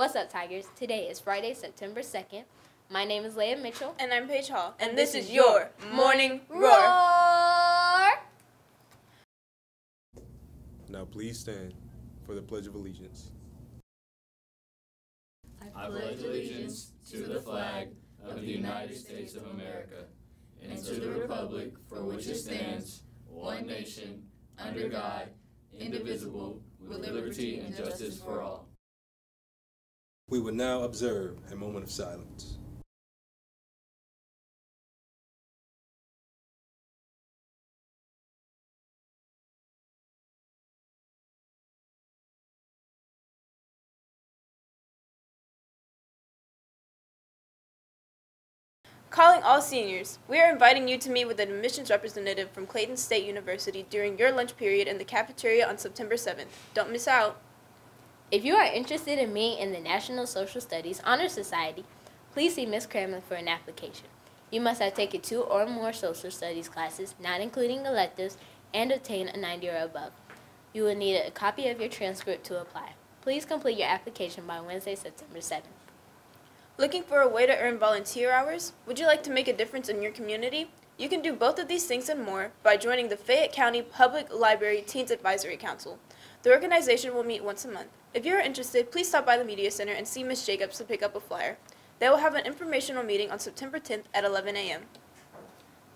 Yo, what's up, Tigers? Today is Friday, September 2nd. My name is Leah Mitchell. And I'm Paige Hall. And, and this, this, is your Morning Roar. Roar. Now please stand for the Pledge of Allegiance. I pledge allegiance to the flag of the United States of America and to the republic for which it stands, one nation, under God, indivisible, with liberty and justice for all. We will now observe a moment of silence. Calling all seniors, we are inviting you to meet with an admissions representative from Clayton State University during your lunch period in the cafeteria on September 7th. Don't miss out. If you are interested in being in the National Social Studies Honor Society, please see Ms. Cramlin for an application. You must have taken two or more social studies classes, not including electives, and obtain a 90 or above. You will need a copy of your transcript to apply. Please complete your application by Wednesday, September 7th. Looking for a way to earn volunteer hours? Would you like to make a difference in your community? You can do both of these things and more by joining the Fayette County Public Library Teens Advisory Council. The organization will meet once a month. If you are interested, please stop by the Media Center and see Ms. Jacobs to pick up a flyer. They will have an informational meeting on September 10th at 11 a.m.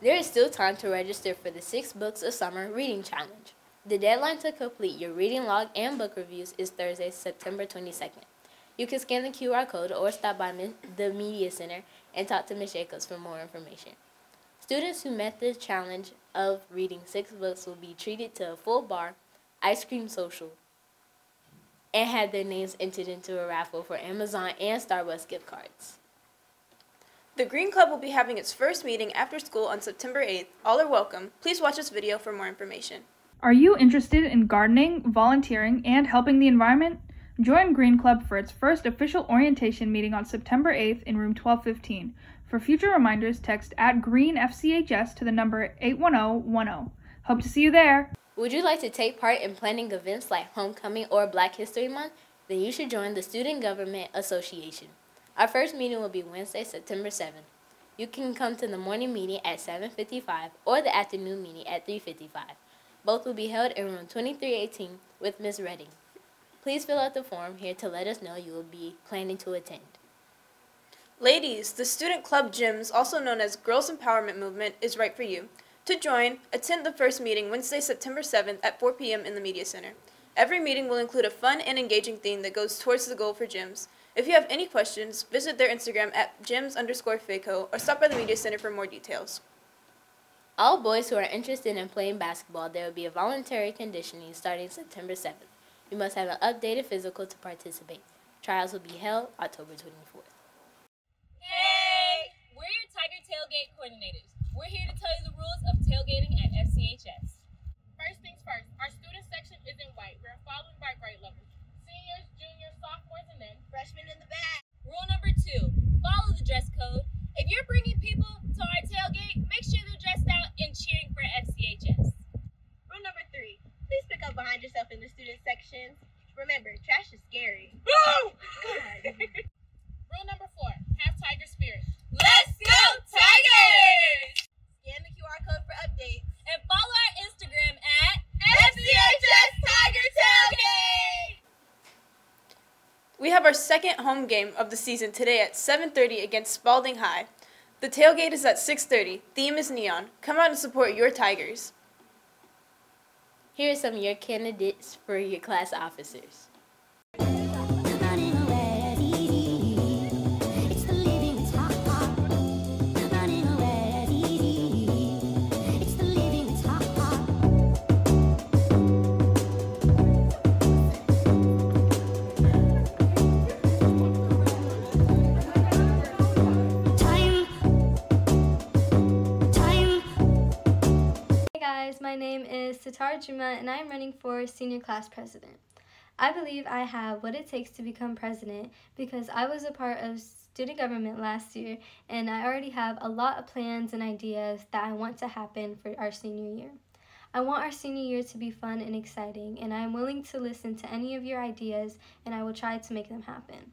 There is still time to register for the Six Books of Summer Reading Challenge. The deadline to complete your reading log and book reviews is Thursday, September 22nd. You can scan the QR code or stop by the Media Center and talk to Ms. Jacobs for more information. Students who met the challenge of reading six books will be treated to a full bar, ice cream social, and had their names entered into a raffle for Amazon and Starbucks gift cards. The Green Club will be having its first meeting after school on September 8th. All are welcome. Please watch this video for more information. Are you interested in gardening, volunteering, and helping the environment? Join Green Club for its first official orientation meeting on September 8th in room 1215. For future reminders, text at GreenFCHS to the number 81010. Hope to see you there. Would you like to take part in planning events like Homecoming or Black History Month? Then you should join the Student Government Association. Our first meeting will be Wednesday, September 7th. You can come to the morning meeting at 7:55 or the afternoon meeting at 3:55. Both will be held in room 2318 with Ms. Redding. Please fill out the form here to let us know you will be planning to attend. Ladies, the Student Club GEMS, also known as Girls Empowerment Movement, is right for you. To join, attend the first meeting Wednesday, September 7th at 4 p.m. in the Media Center. Every meeting will include a fun and engaging theme that goes towards the goal for GEMS. If you have any questions, visit their Instagram at GEMS underscore FACO or stop by the Media Center for more details. All boys who are interested in playing basketball, there will be a voluntary conditioning starting September 7th. You must have an updated physical to participate. Trials will be held October 24th. Hey! We're your Tiger Tailgate coordinators. We're here to tell you the rules of tailgating at FCHS. First things first, our student section is in white. We're following by grade levels. Seniors, juniors, sophomores, and then freshmen in the back. Rule number two, follow the dress code. If you're bringing people to our tailgate, make sure they're dressed out and cheering for FCHS. Rule number three, Please pick up behind yourself in the student sections. Remember, trash is scary. Boo! Rule number four, have tiger spirit. Let's go Tigers! Scan the QR code for updates. And follow our Instagram at FCHS Tiger Tailgate! We have our second home game of the season today at 7.30 against Spalding High. The tailgate is at 6.30. Theme is neon. Come out and support your Tigers. Here are some of your candidates for your class officers. Sitar Juma and I am running for senior class president. I believe I have what it takes to become president because I was a part of student government last year and I already have a lot of plans and ideas that I want to happen for our senior year. I want our senior year to be fun and exciting, and I am willing to listen to any of your ideas and I will try to make them happen.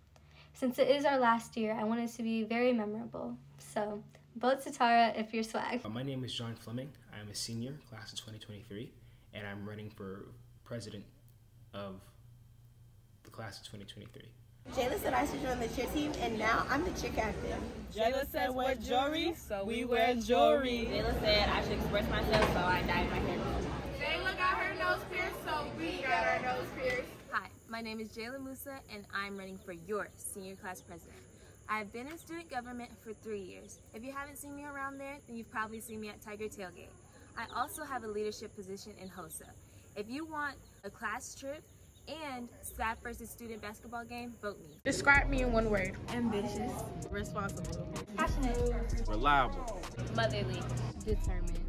Since it is our last year, I want it to be very memorable. So, vote Satara if you're swag. Uh, my name is John Fleming. I'm a senior, class of 2023, and I'm running for president of the class of 2023. Jayla said I should join the cheer team, and now I'm the cheer captain. Jayla said wear jewelry, so we wear jewelry. Jayla said I should express myself, so I dyed my hair. Jayla got her nose pierced, so we got our nose pierced. Hi, my name is Jayla Musa, and I'm running for your senior class president. I've been in student government for three years. If you haven't seen me around there, then you've probably seen me at Tiger Tailgate. I also have a leadership position in HOSA. If you want a class trip and staff versus student basketball game, vote me. Describe me in one word. Ambitious. Responsible. Passionate. Reliable. Motherly. Determined.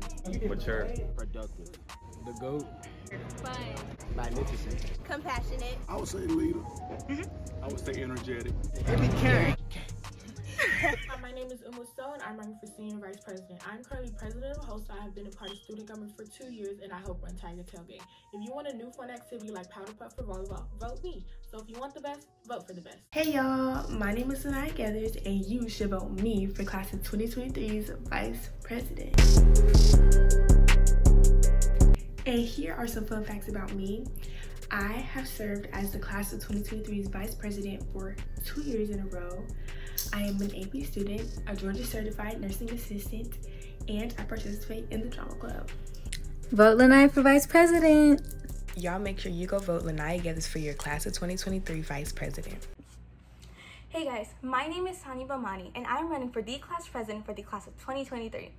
Mature. Productive. The GOAT. Fun. Magnificent. Compassionate. I would say leader. Mm-hmm. I would say energetic. To be caring. Name is Umu So, and I'm running for senior vice president. I'm currently president of HOSA. I have been a part of student government for two years, and I help run Tiger Tailgate. If you want a new fun activity like Powder Puff for volleyball, vote me. So if you want the best, vote for the best. Hey y'all, my name is Sanaya Gathers, and you should vote me for class of 2023's vice president. And here are some fun facts about me. I have served as the class of 2023's vice president for two years in a row. I am an AP student, a Georgia certified nursing assistant, and I participate in the drama club. Vote Lanai for vice president. Y'all make sure you go vote Lanai Gathers for your class of 2023 vice president. Hey guys, my name is Tanya Bomani and I'm running for the class president for the class of 2023.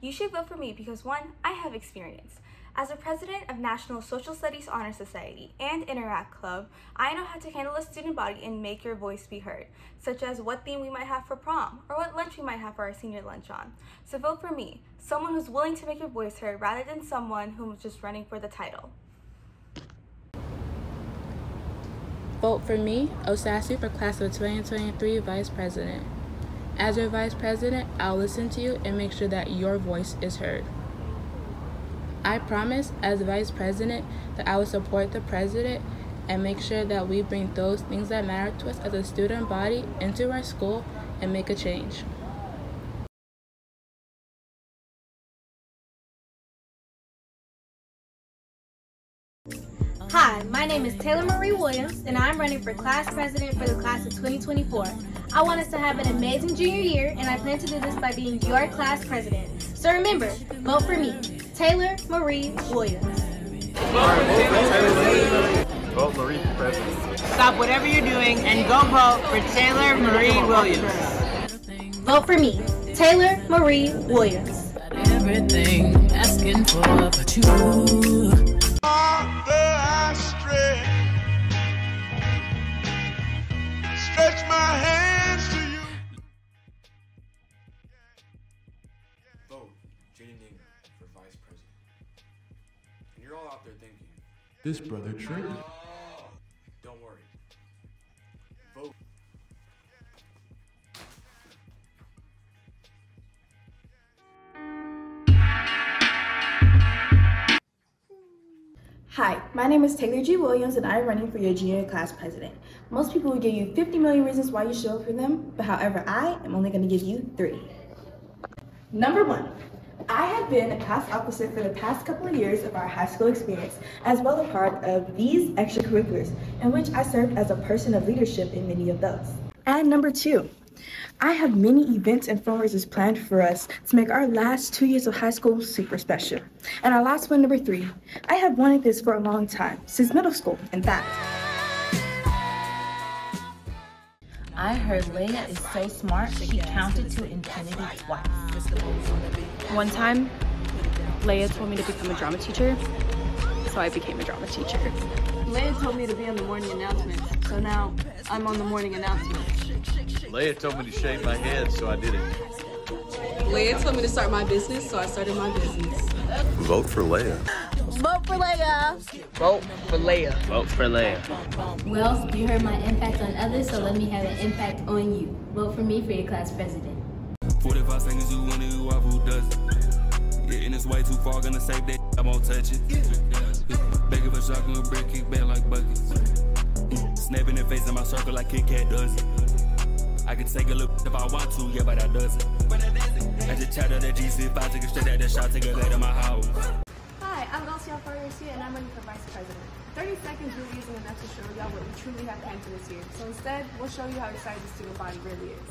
You should vote for me because one, I have experience. As a president of National Social Studies Honor Society and Interact Club, I know how to handle a student body and make your voice be heard, such as what theme we might have for prom or what lunch we might have for our senior lunch on. So vote for me, someone who's willing to make your voice heard rather than someone who's just running for the title. Vote for me, Osasi, for class of 2023 vice president. As your vice president, I'll listen to you and make sure that your voice is heard. I promise, as vice president, that I will support the president and make sure that we bring those things that matter to us as a student body into our school and make a change. Hi, my name is Taylor Marie Williams, and I'm running for class president for the class of 2024. I want us to have an amazing junior year, and I plan to do this by being your class president. So remember, vote for me, Taylor Marie Williams. Vote Marie for president. Stop whatever you're doing and go vote for Taylor Marie Williams. Vote for me, Taylor Marie Williams. Everything asking for but you. Stretch my hands to you. Vote Jenny Ninger for vice president. And you're all out there thinking, This brother tripping. don't worry. Vote. Hi, my name is Taylor G. Williams and I'm running for your junior class president. Most people will give you 50 million reasons why you should for them, but however, I am only going to give you three. Number one, I have been a class officer for the past couple of years of our high school experience, as well as part of these extracurriculars, in which I served as a person of leadership in many of those. And number two, I have many events and fundraisers planned for us to make our last two years of high school super special. And our last one, number three, I have wanted this for a long time, since middle school, in fact. I heard Leia is so smart, that she counted to infinity twice. One time, Leia told me to become a drama teacher, so I became a drama teacher. Leia told me to be on the morning announcements, so now I'm on the morning announcements. Leia told me to shave my head, so I did it. Leia told me to start my business, so I started my business. Vote for Leia. Vote for Leia. Vote for Leia. Vote for Leia. Well, you heard my impact on others, so let me have an impact on you. Vote for me for your class president. 45 seconds, you wonder who I who does it. Yeah, and it's way too far, gonna save that. I won't touch it. Begging for shotgun with brick, kick back like buckets. Snapping the face in my circle like Kit Kat does it. I can take a look if I want to, yeah, but I doesn't. I just chat out that GC, if I take a straight out that shot, take a lay to my house. Running for vice president. 30 seconds really isn't enough to show y'all what we truly have planned for this year. So instead, we'll show you how excited the student body really is.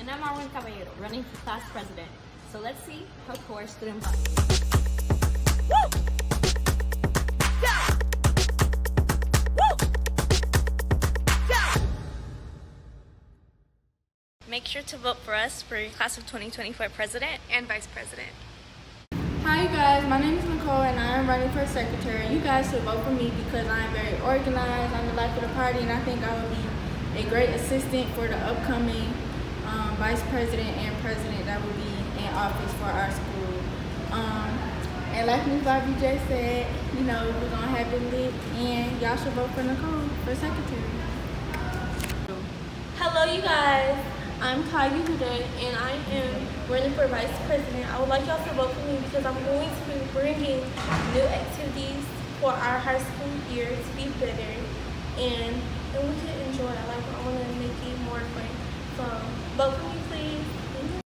And I'm Arwen Caballero, running for class president. So let's see how core student body. Make sure to vote for us for class of 2024 president and vice president. Hi you guys, my name is Nicole and I am running for secretary. You guys should vote for me because I am very organized, I'm the life of the party, and I think I will be a great assistant for the upcoming um, vice president and president that will be in office for our school. Um, and like Ms. Bobby J said, you know, we're going to have it lit and y'all should vote for Nicole for secretary. Hello you guys, I'm Kaya today and I am running for vice president. I would like y'all to vote for me because I'm going to be bringing new activities for our high school year to be better and, and we can enjoy it. Like I want to make it more fun. So vote for me please.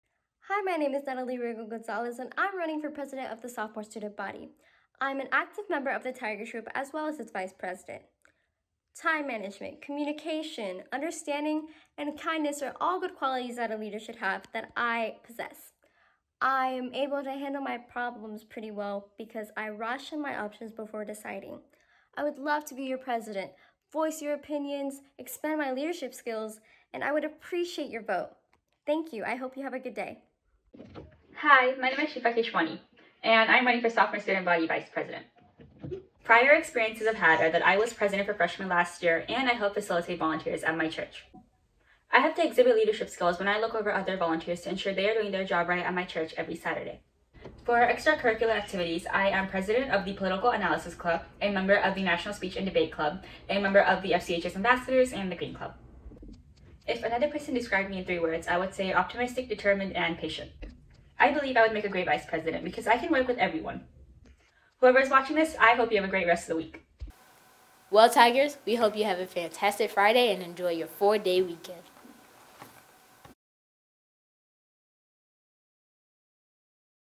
Hi, my name is Natalie Rigo Gonzalez, and I'm running for president of the sophomore student body. I'm an active member of the Tiger Troop as well as its vice president. Time management, communication, understanding, and kindness are all good qualities that a leader should have that I possess. I am able to handle my problems pretty well because I ration my options before deciding. I would love to be your president, voice your opinions, expand my leadership skills, and I would appreciate your vote. Thank you. I hope you have a good day. Hi, my name is Shifa Kishwani, and I'm running for sophomore student body vice president. Prior experiences I've had are that I was president for freshmen last year, and I help facilitate volunteers at my church. I have to exhibit leadership skills when I look over other volunteers to ensure they are doing their job right at my church every Saturday. For extracurricular activities, I am president of the Political Analysis Club, a member of the National Speech and Debate Club, a member of the FCHS Ambassadors, and the Green Club. If another person described me in three words, I would say optimistic, determined, and patient. I believe I would make a great vice president because I can work with everyone. Whoever is watching this, I hope you have a great rest of the week. Well, Tigers, we hope you have a fantastic Friday and enjoy your four day weekend.